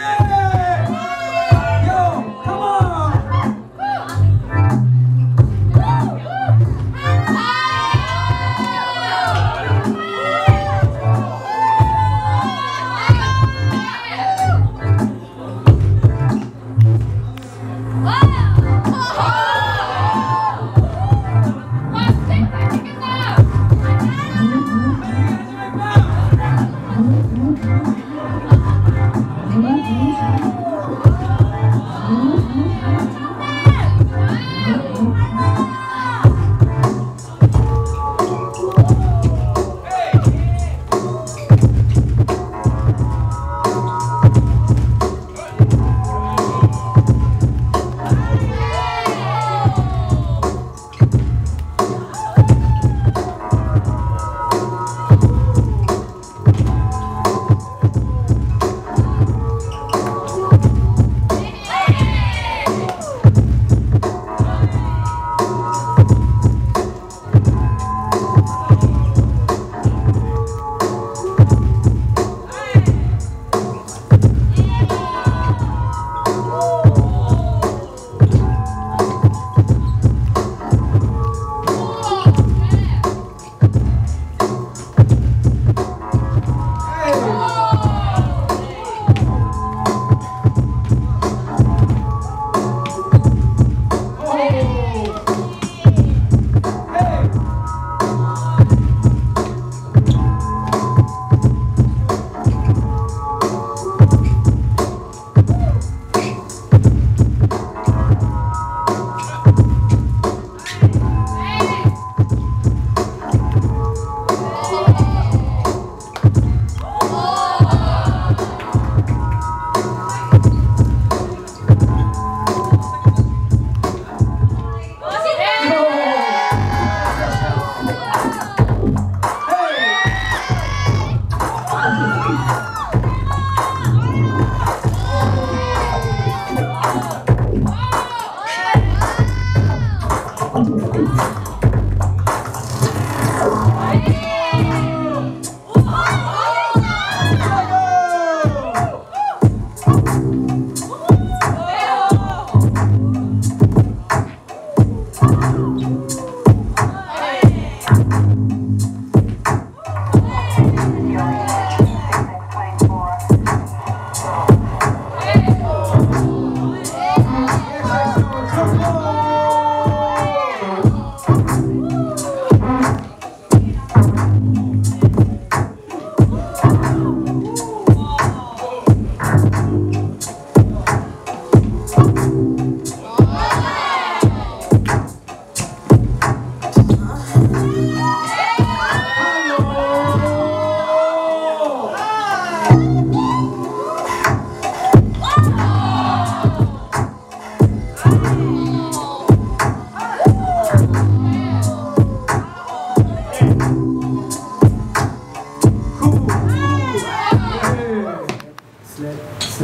Amen.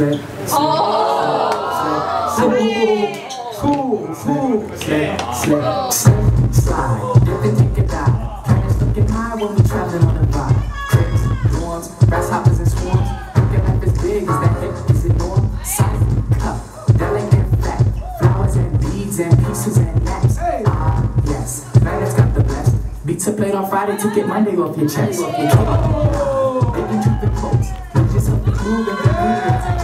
셋. Cool, cool, slap, slap, slap, slide. Dipping, take it back. Kindness looking high when we traveling on the ride. Crips, dorms, grasshoppers and swarms. Looking up as big as that hip is enormous. South, cup, delicate fat. Flowers and beads and pieces and laps. Ah, yes, Magnus got the best. Beat to play on Friday to get Monday off your chest. Off your chest. They can keep the quotes. Just up the groove and the movements.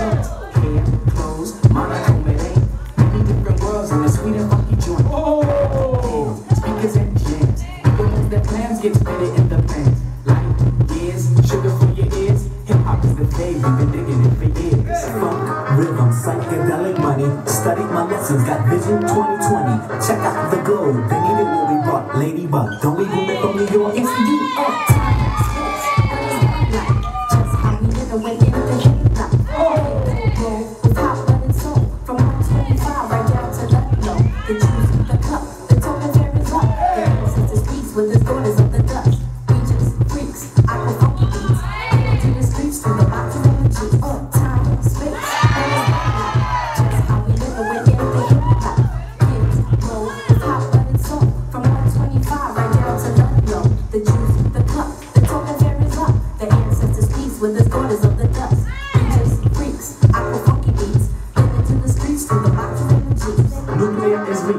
is the day we've been digging it for years. Funk, rhythm, psychedelic money. Studied my lessons, got vision 2020. Check out the globe, they needed what we brought. Ladybug, don't we leave women from New York, it's you up.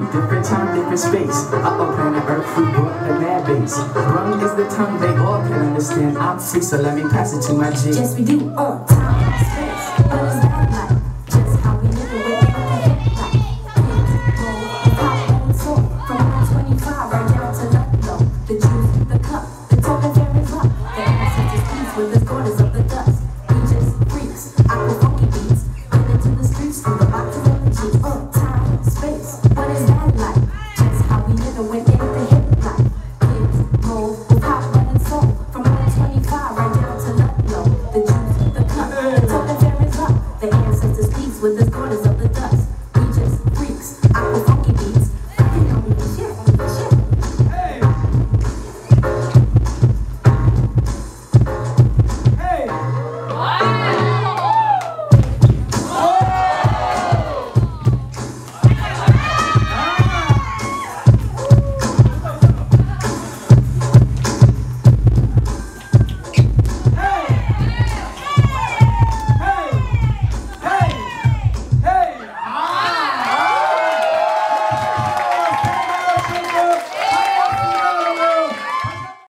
Different time, different space. Up planet Earth, we brought the mad base. Run is the tongue they all can understand. I'm free, so let me pass it to my G. Yes, we do. Uh, time, space. What is that? Just how we live. Pink, gold, pop. From 125 right down to. The juice, the cup, the token fairy luck. The peace with the how